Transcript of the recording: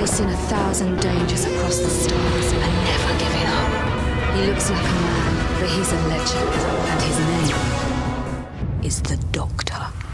facing a thousand dangers across the stars and never giving up. He looks like a man, but he's a legend, and his name is the Doctor.